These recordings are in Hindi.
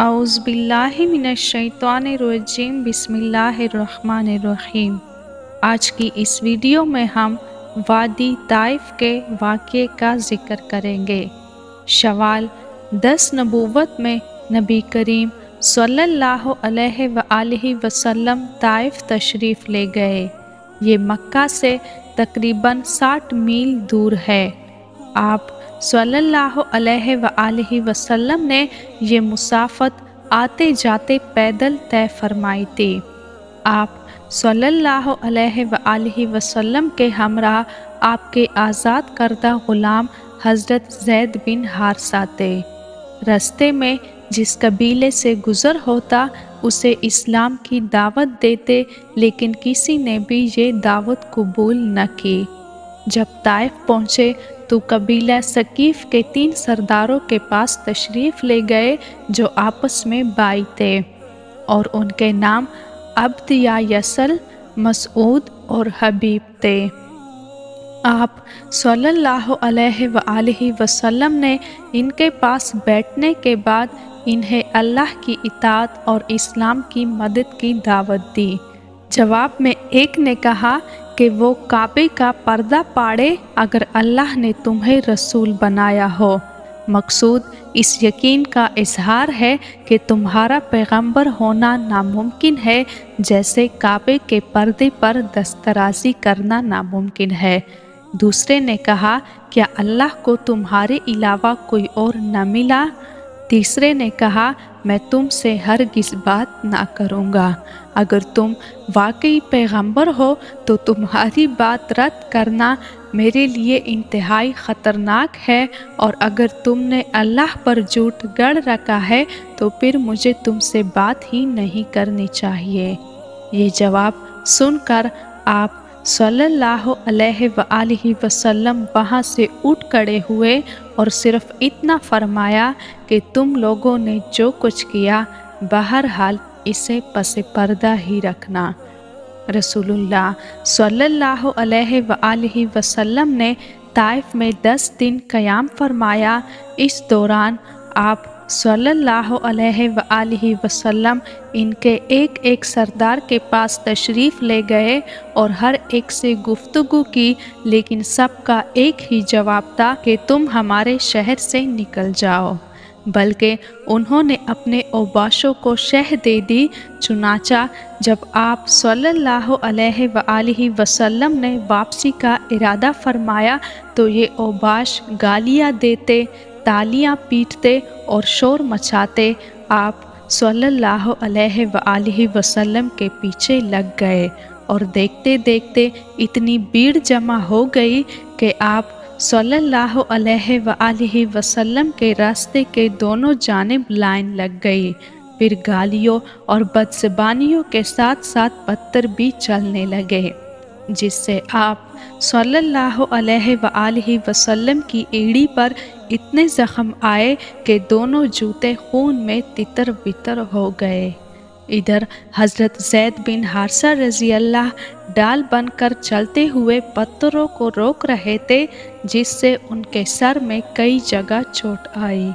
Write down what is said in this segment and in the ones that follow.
आउज़बिल्लिमिनशैतानरजीम बिस्मिल्लाहिर्रहमानिर्रहीम आज की इस वीडियो में हम वादी ताइफ के वाक़े का ज़िक्र करेंगे। शवाल दस नबूवत में नबी करीम अलैहि वसल्लम ताइफ तशरीफ़ ले गए। ये मक्का से तकरीबन साठ मील दूर है। आप सल्लल्लाहु अलैहि वसल्लम ने ये मुसाफत आते जाते पैदल तय फरमाई थी। आप सल्लल्लाहु अलैहि वसल्लम के हमरा आपके आज़ाद करदा ग़ुलाम हज़रत जैद बिन हारसा थे। रस्ते में जिस कबीले से गुज़र होता, उसे इस्लाम की दावत देते, लेकिन किसी ने भी ये दावत कबूल न की। जब ताइफ पहुँचे तो कबीला सकीफ़ के तीन सरदारों के पास तशरीफ़ ले गए, जो आपस में बाई थे, और उनके नाम अब्द या यसल मसूद और हबीब थे। आप सल्लल्लाहु अलैहि वसल्लम ने इनके पास बैठने के बाद इन्हें अल्लाह की इतात और इस्लाम की मदद की दावत दी। जवाब में एक ने कहा कि वो काबे का पर्दा पाड़े अगर अल्लाह ने तुम्हें रसूल बनाया हो। मकसूद इस यकीन का इजहार है कि तुम्हारा पैगंबर होना नामुमकिन है, जैसे काबे के पर्दे पर दस्तराजी करना नामुमकिन है। दूसरे ने कहा, क्या अल्लाह को तुम्हारे अलावा कोई और न मिला? तीसरे ने कहा मैं तुमसे हर किस बात ना करूँगा। अगर तुम वाकई पैगंबर हो तो तुम्हारी बात रद्द करना मेरे लिए इंतहाई ख़तरनाक है, और अगर तुमने अल्लाह पर झूठ गढ़ रखा है तो फिर मुझे तुमसे बात ही नहीं करनी चाहिए। ये जवाब सुनकर आप सल्लल्लाहु अलैहि वसल्लम वहाँ से उठ खड़े हुए और सिर्फ़ इतना फरमाया कि तुम लोगों ने जो कुछ किया, बहरहाल इसे पस पर्दा ही रखना। रसूलुल्लाह सल्लल्लाहु अलैहि वसल्लम ने ताइफ में दस दिन क़याम फरमाया, इस दौरान आप सल्लल्लाहु अलैहि वसल्लम इनके एक एक सरदार के पास तशरीफ़ ले गए और हर एक से गुफ्तगु की, लेकिन सबका एक ही जवाब था कि तुम हमारे शहर से निकल जाओ। बल्कि उन्होंने अपने ओबाशों को शह दे दी, चुनाचा जब आप सल्लल्लाहु अलैहि वसल्लम ने वापसी का इरादा फरमाया तो ये ओबाश गालियाँ देते तालियाँ पीटते और शोर मचाते आप सल्लल्लाहु अलैहि वसल्लम के पीछे लग गए और देखते देखते इतनी भीड़ जमा हो गई कि आप सल्लल्लाहु अलैहि वसल्लम के रास्ते के दोनों जानब लाइन लग गई। फिर गालियों और बदजबानियों के साथ साथ पत्थर भी चलने लगे, जिससे आप सल्लल्लाहु अलैहि वसल्लम की एड़ी पर इतने ज़ख्म आए कि दोनों जूते खून में तितर बितर हो गए। इधर हज़रत जैद बिन हारसा रज़ी अल्लाह डाल बनकर चलते हुए पत्थरों को रोक रहे थे, जिससे उनके सर में कई जगह चोट आई।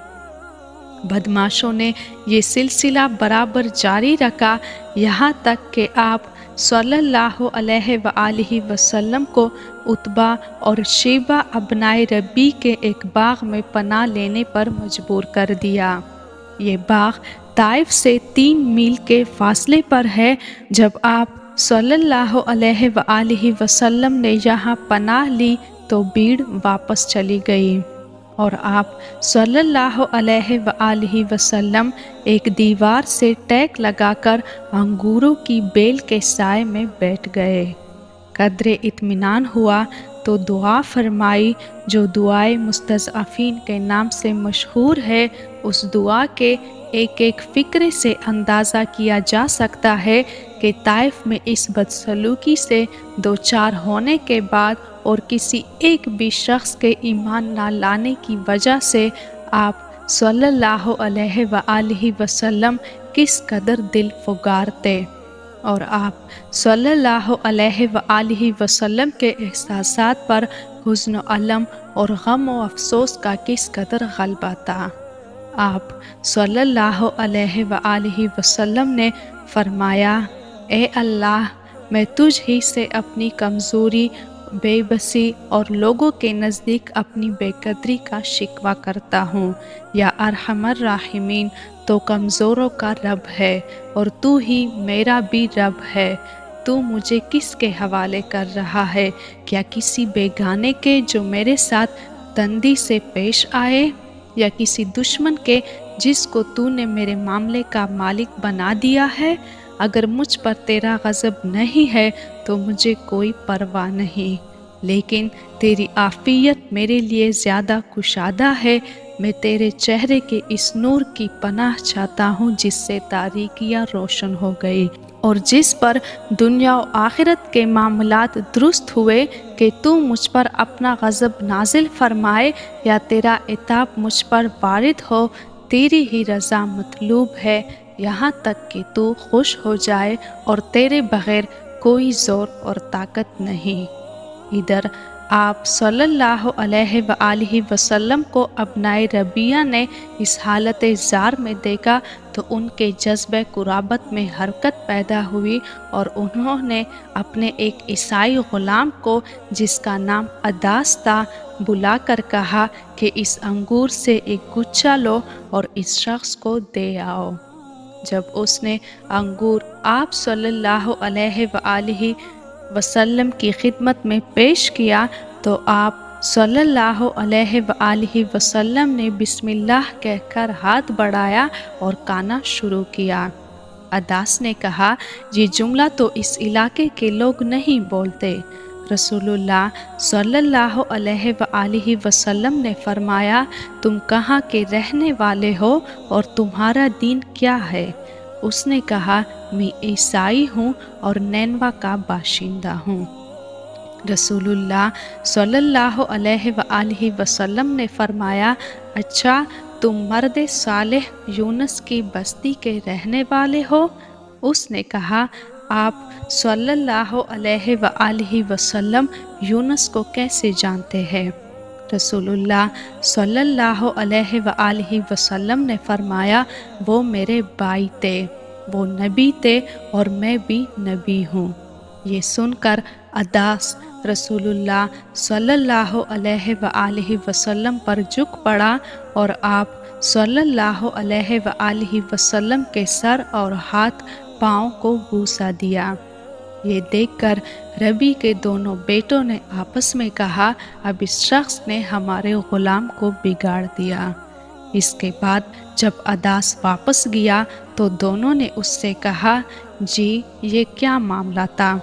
बदमाशों ने ये सिलसिला बराबर जारी रखा, यहाँ तक कि आप सल्लल्लाहु अलैहि वसल्लम को उतबा और शेबा अबनाए रबी के एक बाग में पना लेने पर मजबूर कर दिया। ये बाग ताइफ से तीन मील के फासले पर है, जब आप सल्लल्लाहु अलैहि वसल्लम ने यहाँ पनाह ली तो भीड़ वापस चली गई। और आप सल्लल्लाहु अलैहि वसल्लम एक दीवार से टैक लगाकर अंगूरों की बेल के साय में बैठ गए। कदर इत्मीनान हुआ तो दुआ फरमाई, जो दुआए मुस्तफ़ीन के नाम से मशहूर है, उस दुआ के एक एक फ़िक्र से अंदाज़ा किया जा सकता है कि ताइफ में इस बदसलूकी से दो चार होने के बाद और किसी एक भी शख्स के ईमान ना लाने की वजह से आप सल्लल्लाहु अलैहि वसल्लम किस कदर दिल फुगारते। और आप सल्लल्लाहु अलैहि वसल्लम के एहसास पर हुस्न अलम और गम व अफसोस का किस कदर गलबा था आप सल्लल्लाहु अलैहि वसल्लम ने फरमाया, ए अल्लाह, मैं तुझ ही से अपनी कमज़ोरी, बेबसी और लोगों के नज़दीक अपनी बेकदरी का शिकवा करता हूँ। या अरहमर राहिमीन तो कमज़ोरों का रब है और तू ही मेरा भी रब है। तू मुझे किसके हवाले कर रहा है? क्या किसी बेगाने के जो मेरे साथ तंदी से पेश आए? या किसी दुश्मन के जिसको तूने मेरे मामले का मालिक बना दिया है? अगर मुझ पर तेरा गज़ब नहीं है तो मुझे कोई परवाह नहीं। लेकिन तेरी आफ़ियत मेरे लिए ज़्यादा कुशादा है मैं तेरे चेहरे के इस नूर की पनाह चाहता हूँ, जिससे तारीकियाँ रोशन हो गई और जिस पर दुनिया और आखिरत के मामलात दुरुस्त हुए कि तू मुझ पर अपना गज़ब नाजिल फरमाए या तेरा इताब मुझ पर वारिद हो, तेरी ही रज़ा मतलूब है। यहाँ तक कि तू खुश हो जाए और तेरे बग़ैर कोई ज़ोर और ताकत नहीं। इधर आप सल्लल्लाहु अलैहि वसल्लम को अपनाए रबिया ने इस हालत ज़ार में देखा तो उनके जज्ब कुराबत में हरकत पैदा हुई और उन्होंने अपने एक ईसाई ग़ुलाम को, जिसका नाम अदास था बुलाकर कहा कि इस अंगूर से एक गुच्छा लो और इस शख्स को दे आओ। जब उसने अंगूर आप सल्लल्लाहु अलैहि वसल्लम की खिदमत में पेश किया तो आप सल्लल्लाहु अलैहि वसल्लम ने बिस्मिल्लाह कहकर हाथ बढ़ाया और काना शुरू किया। अदास ने कहा, ये जुमला तो इस इलाके के लोग नहीं बोलते। रसूलुल्लाह सल्लल्लाहु अलैहि वसल्लम ने फरमाया, तुम कहाँ के रहने वाले हो और तुम्हारा दीन क्या है? उसने कहा मैं ईसाई हूँ और नैनवा का बाशिंदा हूँ। रसूलुल्लाह सल्लल्लाहु अलैहि वसल्लम ने फरमाया अच्छा तुम मर्द सालेह यूनस की बस्ती के रहने वाले हो? उसने कहा, आप सल्लल्लाहु अलैहि वसल्लम यूनस को कैसे जानते हैं? रसूलुल्लाह सल्लल्लाहु अलैहि वसल्लम ने फरमाया, वो मेरे भाई थे। वो नबी थे और मैं भी नबी हूँ। ये सुनकर अदास रसूलुल्लाह सल्लल्लाहु अलैहि वसल्लम पर झुक पड़ा और आप सल्लल्लाहु अलैहि वसल्लम के सर और हाथ पाँव को बूसा दिया। ये देखकर रबी के दोनों बेटों ने आपस में कहा, अब इस शख्स ने हमारे ग़ुलाम को बिगाड़ दिया। इसके बाद जब अदास वापस गया तो दोनों ने उससे कहा, जी, ये क्या मामला था?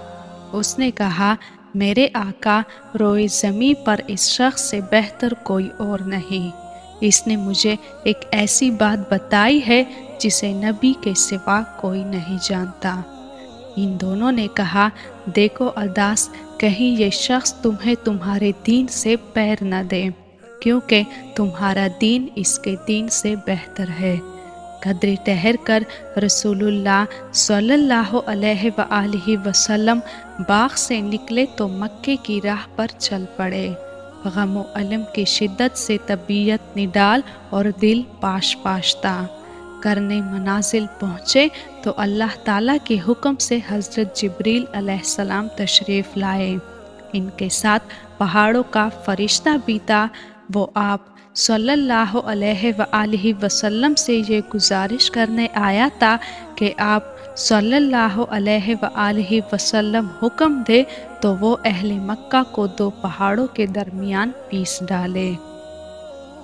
उसने कहा, मेरे आका रोए ज़मी पर इस शख्स से बेहतर कोई और नहीं। इसने मुझे एक ऐसी बात बताई है जिसे नबी के सिवा कोई नहीं जानता। इन दोनों ने कहा, देखो अरदास कहीं ये शख्स तुम्हें तुम्हारे दीन से पैर न दे। क्योंकि तुम्हारा दीन इसके दीन से बेहतर है। कदर ठहर कर रसूलुल्लाह सल्लल्लाहु अलैहि वसल्लम बाग से निकले तो मक्के की राह पर चल पड़े। गम अलम की शिद्दत से तबीयत निडाल और दिल पाश पाशता करने मनाजिल पहुँचे तो अल्लाह ताला के हुक्म से हज़रत जबरील अलैहिस्सलाम तशरीफ़ लाए। इनके साथ पहाड़ों का फरिश्ता था वो आप सल्लल्लाहु अलैहि वसल्लम से ये गुजारिश करने आया था कि आप सल्लल्लाहु अलैहि वसल्लम हुक्म दे तो वो अहले मक्का को दो पहाड़ों के दरमियान पीस डाले।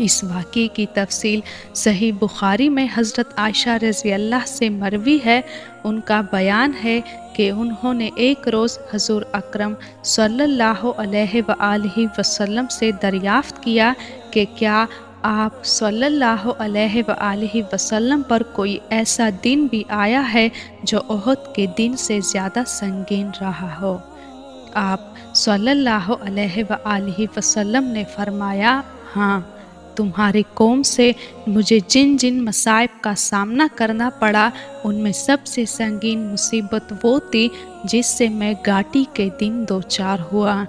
इस वाक़े की तफसील सही बुखारी में हज़रत आयशा रज़ी अल्लाह से मरवी है। उनका बयान है कि उन्होंने एक रोज़ हजूर अक्रम सल्लल्लाहु अलैहि वसल्लम से दरियाफ़्त किया कि क्या आप सल्लल्लाहु अलैहि वसल्लम पर कोई ऐसा दिन भी आया है जो ओहद के दिन से ज़्यादा संगीन रहा हो? आप सल्लल्लाहु अलैहि वसल्लम ने फरमाया हाँ। तुम्हारी कौम से मुझे जिन जिन मसाइब का सामना करना पड़ा, उनमें सबसे संगीन मुसीबत वो थी, जिससे मैं घाटी के दिन दो चार हुआ।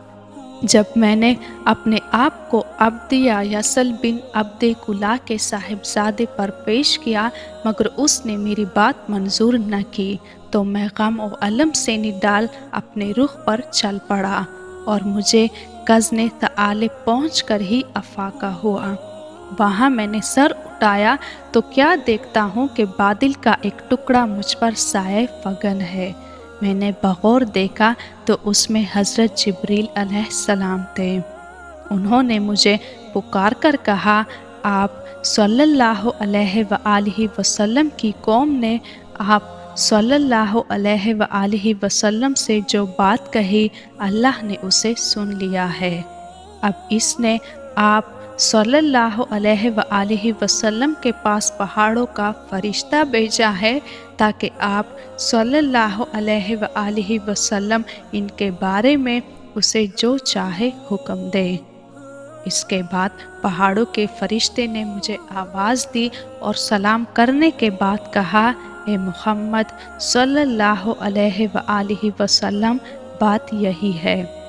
जब मैंने अपने आप को अब्दिया यसल बिन अब्द कुला के साहिबजादे पर पेश किया, मगर उसने मेरी बात मंजूर न की तो मैं गम और अलम से निडाल अपने रुख पर चल पड़ा, और मुझे कज़न तआले पहुँच कर ही अफाका हुआ। वहाँ मैंने सर उठाया तो क्या देखता हूँ कि बादल का एक टुकड़ा मुझ पर साय फगन है। मैंने बगौर देखा तो उसमें हज़रत जबरील सलाम थे। उन्होंने मुझे पुकार कर कहा, आप सल्लल्लाहु अलैहि वसल्लम की कौम ने आप सल्लल्लाहु अलैहि वसल्लम से जो बात कही, अल्लाह ने उसे सुन लिया है। अब इसने आप सल्लल्लाहु अलैहि वसल्लम के पास पहाड़ों का फरिश्ता भेजा है, ताकि आप सल्लल्लाहु अलैहि वसल्लम इनके बारे में उसे जो चाहे हुक्म दे। इसके बाद पहाड़ों के फरिश्ते ने मुझे आवाज़ दी और सलाम करने के बाद कहा, ए मोहम्मद, सल्लल्लाहु अलैहि वसल्लम, बात यही है।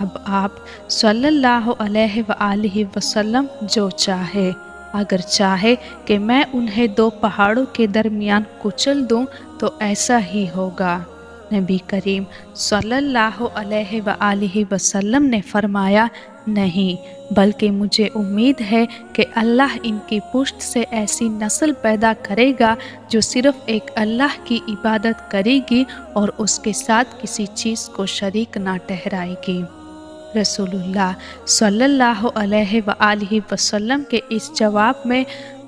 अब आप सल्लल्लाहु अलैहि वसल्लम जो चाहे, अगर चाहे कि मैं उन्हें दो पहाड़ों के दरमियान कुचल दूँ तो ऐसा ही होगा। नबी करीम सल्लल्लाहु अलैहि वसल्लम ने फरमाया, नहीं, बल्कि मुझे उम्मीद है कि अल्लाह इनकी पुष्ट से ऐसी नस्ल पैदा करेगा, जो सिर्फ़ एक अल्लाह की इबादत करेगी और उसके साथ किसी चीज़ को शरीक ना ठहराएगी। रसूलुल्लाह सल्लल्लाहु अलैहि वसल्लम के इस जवाब में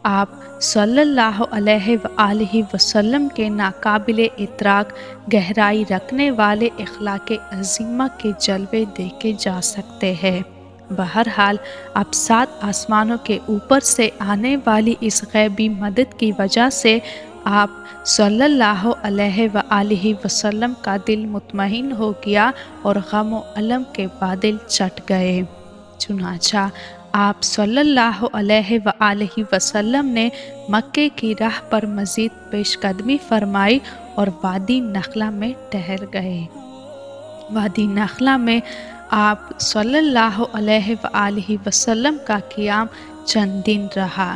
आप सल्लल्लाहु अलैहि वसल्लम के नाकाबिल इतराक, गहराई रखने वाले अखलाक अजीमा के जलवे देखे जा सकते हैं। बहरहाल, अब सात आसमानों के ऊपर से आने वाली इस गैबी मदद की वजह से आप सल्लल्लाहु अलैहि वसल्लम का दिल मुतमईन हो गया और गम अलम के बादल चट गए। चुनाचा, आप सल्लल्लाहु अलैहि वसल्लम ने मक्के की राह पर मज़ीद पेशकदमी फरमाई और वादी नखला में ठहर गए। वादी नखला में आप सल्लल्लाहु अलैहि वसल्लम का क़ियाम चंद दिन रहा।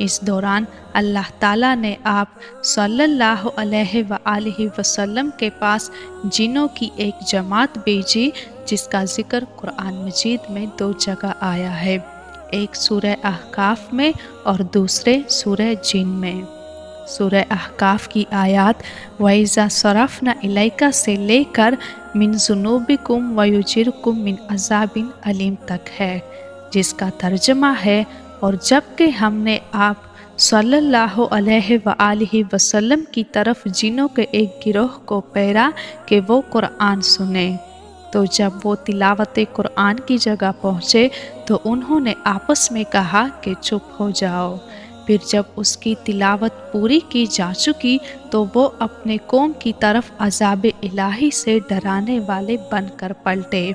इस दौरान अल्लाह ताला ने आप सल्लल्लाहु अलैहि वसल्लम के पास जिनों की एक जमात भेजी, जिसका ज़िक्र कुरान मजीद में दो जगह आया है, एक सूर्य अहकाफ में और दूसरे सूर्य जिन में। सूरह अहकाफ की आयात वैज़ा सरफना इलाइका से लेकर मिन जुनूबिकुम वयुजिरकुम मिन अजाबिन अलीम तक है, जिसका तर्जमा है, और जबकि हमने आप सल्लल्लाहु अलैहि वसल्लम की तरफ़ जिनों के एक गिरोह को पैरा कि वो कुरान सुने। तो जब वो तिलावत कुरान की जगह पहुँचे तो उन्होंने आपस में कहा कि चुप हो जाओ। फिर जब उसकी तिलावत पूरी की जा चुकी तो वो अपने कौम की तरफ़ अजाब इलाही से डराने वाले बनकर पलटे।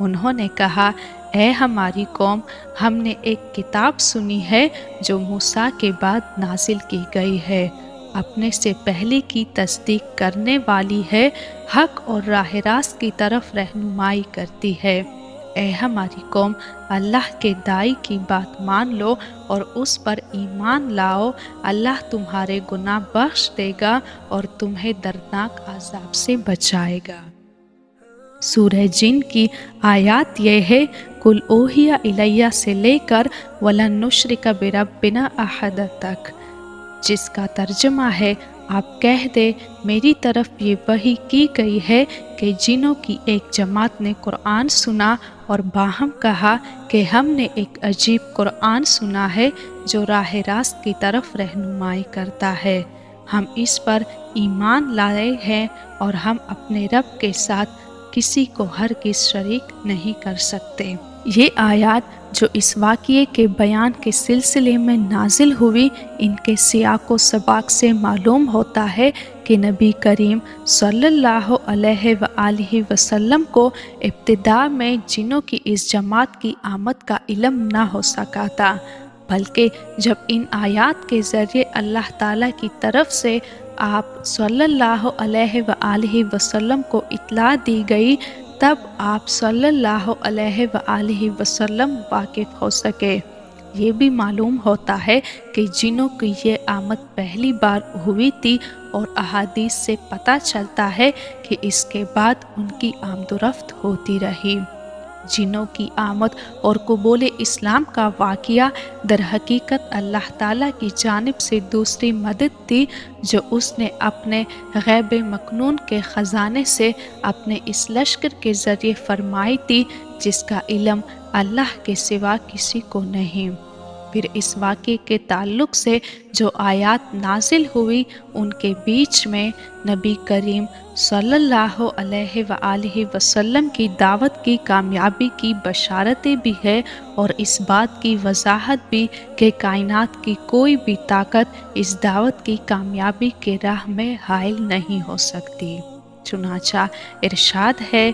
उन्होंने कहा ए हमारी कौम, हमने एक किताब सुनी है जो मूसा के बाद नाजिल की गई है। अपने से पहले की तस्दीक करने वाली है, हक और राह की तरफ़ रहनुमाई करती है। ए हमारी कौम, अल्लाह के दाई की बात मान लो और उस पर ईमान लाओ। अल्लाह तुम्हारे गुनाह बख्श देगा और तुम्हें दर्दनाक आजाब से बचाएगा। सूरह जिन की आयात यह है, कुल ओहिया इलैया से लेकर वलन नुश्र बिरब बिना अहद तक जिसका तर्जमा है, आप कह दे, मेरी तरफ़ ये वही की गई है कि जिनों की एक जमात ने कुरान सुना और बाहम कहा कि हमने एक अजीब कुरान सुना है जो राह रास्त की तरफ़ रहनुमाई करता है। हम इस पर ईमान लाए हैं और हम अपने रब के साथ किसी को हर किस शरीक नहीं कर सकते। ये आयात जो इस वाक़े के बयान के सिलसिले में नाजिल हुई, इनके सियाक सबाक से मालूम होता है कि नबी करीम सल्लल्लाहु अलैहि वसल्लम को इब्तदा में जिनों की इस जमात की आमद का इलम ना हो सका था, बल्कि जब इन आयात के ज़रिए अल्लाह ताला की तरफ़ से आप सल्लल्लाहु अलैहि वसल्लम को इतला दी गई, तब आप सल्लल्लाहु अलैहि वसल्लम वाकिफ हो सके। ये भी मालूम होता है कि जिनों की ये आमद पहली बार हुई थी और अहादीस से पता चलता है कि इसके बाद उनकी आमदोरफ्त होती रही। जिनों की आमद और कबूल इस्लाम का वाक़ दर हकीकत अल्लाह ताला की जानब से दूसरी मदद थी, जो उसने अपने गैब मकनून के ख़जाने से अपने इस लश्कर के ज़रिए फरमाई थी, जिसका इलम अल्लाह के सिवा किसी को नहीं। फिर इस वाक़े के ताल्लुक से जो आयात नाजिल हुई, उनके बीच में नबी करीम सल्लल्लाहु अलैहि वसल्लम की दावत की कामयाबी की बशारतें भी है और इस बात की वजाहत भी कि कायनात की कोई भी ताकत इस दावत की कामयाबी के राह में हायल नहीं हो सकती। चुनाचा इरशाद है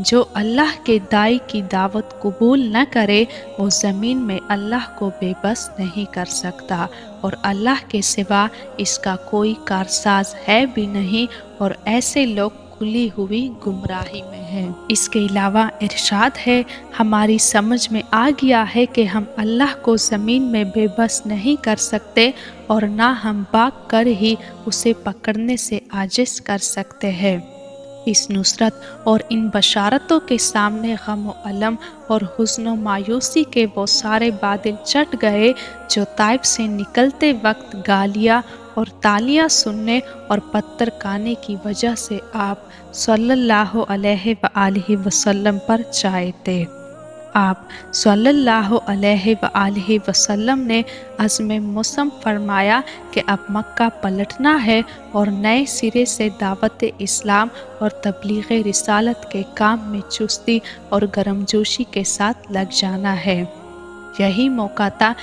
जो अल्लाह के दाई की दावत कबूल न करे, वो ज़मीन में अल्लाह को बेबस नहीं कर सकता। और अल्लाह के सिवा इसका कोई कारसाज है भी नहीं, और ऐसे लोग खुली हुई गुमराही में हैं। इसके अलावा इरशाद है, हमारी समझ में आ गया है कि हम अल्लाह को ज़मीन में बेबस नहीं कर सकते, और ना हम बाग कर ही उसे पकड़ने से आजिज़ कर सकते हैं। इस नुसरत और इन बशारतों के सामने गम अलम और हुसन मायूसी के वो सारे बादल चट गए जो ताइब से निकलते वक्त गालियाँ और तालियाँ सुनने और पत्थर काने की वजह से आप सल्लल्लाहु अलैहि वसल्लम पर चाहे थे। आप सल्लल्लाहु अलैहि वसल्लम ने अज़म मौसम फरमाया कि अब मक्का पलटना है और नए सिरे से दावत इस्लाम और तबलीग रिसालत के काम में चुस्ती और गर्मजोशी के साथ लग जाना है। यही मौका था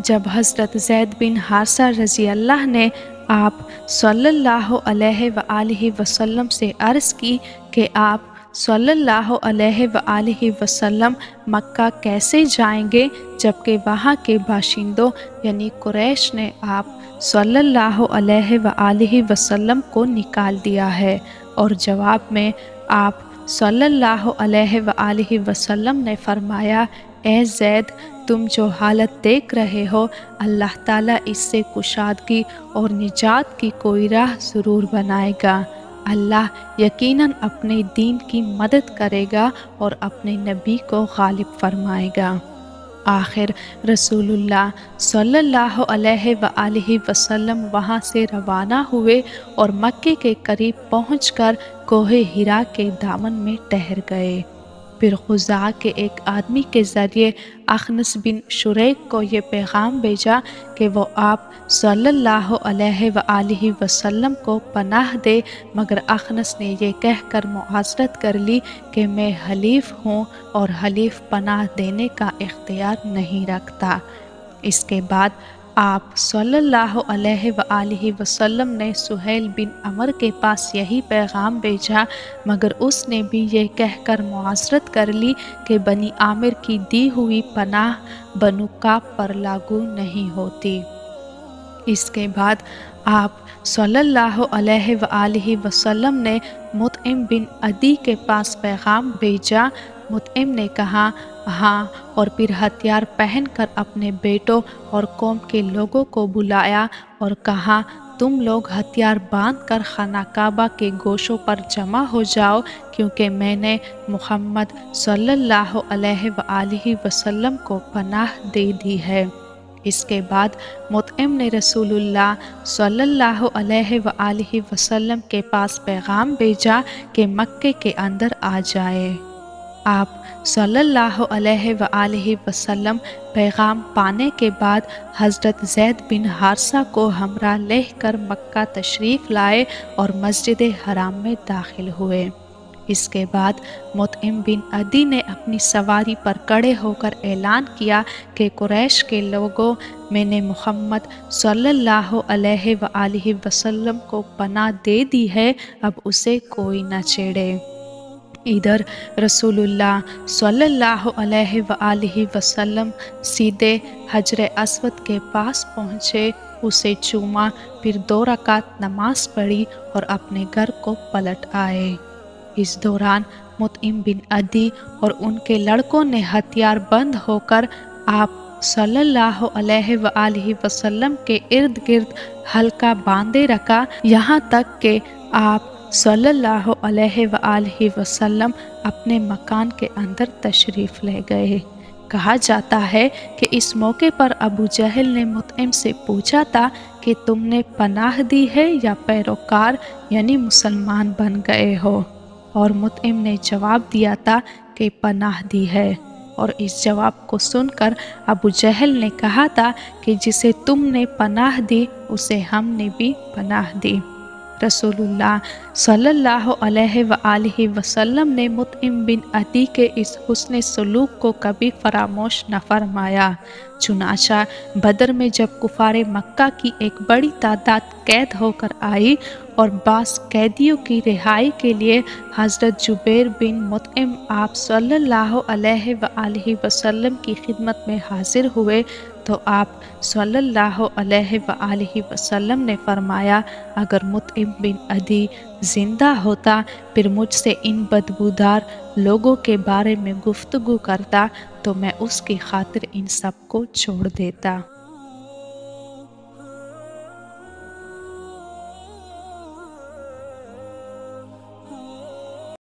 जब हज़रत जैद बिन हारसा रज़ी अल्लाह ने आप सल्लल्लाहु अलैहि वसल्लम से अर्ज़ की कि आप अलैहि वसल्लम मक्का कैसे जाएँगे, जबकि वहाँ के बाशिंदों, यानी कुरैश ने आप सल्लल्लाहु अलैहि वसल्लम को निकाल दिया है। और जवाब में आप सल्लल्लाहु अलैहि वसल्लम ने फरमाया, ए जैद, तुम जो हालत देख रहे हो, अल्लाह ताला इससे कुशादगी और निजात की कोई राह ज़रूर बनाएगा। अल्लाह यकीनन अपने दीन की मदद करेगा और अपने नबी को गालिब फरमाएगा। आखिर रसूलुल्लाह सल्लल्लाहु अलैहि वसल्लम वहाँ से रवाना हुए और मक्के के करीब पहुंचकर कोहे हिरा के दामन में ठहर गए। फिर खुजा के एक आदमी के ज़रिए अखनस बिन शुरैक को ये पैगाम भेजा कि वो आप सल्लल्लाहु अलैहि वसल्लम को पनाह दे मगर अखनस ने यह कहकर मुआसरत कर ली कि मैं हलीफ हूँ और हलीफ पनाह देने का इख्तियार नहीं रखता इसके बाद आप सल्लल्लाहु अलैहि वसल्लम ने सुहेल बिन अमर के पास यही पैगाम भेजा, मगर उसने भी ये कहकर मुआसरत कर ली कि बनी आमिर की दी हुई पनाह बनु काब पर लागू नहीं होती। इसके बाद आप सल्लल्लाहु अलैहि वसल्लम ने मुतम बिन अदी के पास पैगाम भेजा मुतम ने कहा हाँ और फिर हथियार पहनकर अपने बेटों और कौम के लोगों को बुलाया और कहा, तुम लोग हथियार बाँध कर खाना काबा के गोशों पर जमा हो जाओ, क्योंकि मैंने मोहम्मद सल्लल्लाहु अलैहि वसल्लम को पनाह दे दी है। इसके बाद मुतम ने रसूलुल्लाह सल्लल्लाहु अलैहि वसल्लम के पास पैगाम भेजा कि मक्के के अंदर आ जाए। आप सल्लल्लाहु अलैहि वसल्लम पैगाम पाने के बाद हज़रत जैद बिन हारसा को हमरा लेह कर मक्का तशरीफ़ लाए और मस्जिद हराम में दाखिल हुए। इसके बाद मुतम बिन अदी ने अपनी सवारी पर कड़े होकर ऐलान किया कि कुरैश के लोगों, मैंने मोहम्मद सल्लल्लाहु अलैहि वसल्लम को पनाह दे दी है, अब उसे कोई न छेड़े। इधर रसूलुल्लाह सल्लल्लाहु अलैहि वसल्लम सीधे हजर असवद के पास पहुँचे। उसे चूमा, फिर दो रकात नमाज़ पढ़ी और अपने घर को पलट आए। इस दौरान मुतइम बिन अदी और उनके लड़कों ने हथियार बंद होकर आप सल्लल्लाहु अलैहि वसल्लम के इर्द गिर्द हल्का बांधे रखा। यहाँ तक कि आप सल्लल्लाहु अलैहि वसल्लम अपने मकान के अंदर तशरीफ़ ले गए। कहा जाता है कि इस मौके पर अबू जहल ने मुतम से पूछा था कि तुमने पनाह दी है या पैरोकार, यानी मुसलमान बन गए हो? और मुतम ने जवाब दिया था कि पनाह दी है। और इस जवाब को सुनकर अबू जहल ने कहा था कि जिसे तुमने पनाह दी, उसे हमने भी पनाह दी। रसूलुल्लाह सल्लल्लाहु अलैहि वसल्लम ने मुतइम बिन अती के इस हुस्न सलूक को कभी फरामोश न फरमाया चुनाचा बदर में जब कुफार मक्का की एक बड़ी तादाद कैद होकर आई और बास कैदियों की रिहाई के लिए हज़रत जुबैर बिन मुतम आप सल्लल्लाहु अलैहि वसल्लम की खिदमत में हाजिर हुए तो आप सल्लल्लाहु अलैहि वसल्लम ने फरमाया, अगर मुतम बिन अदी ज़िंदा होता, फिर मुझसे इन बदबूदार लोगों के बारे में गुफ्तगु करता तो मैं उसकी खातिर इन सबको छोड़ देता।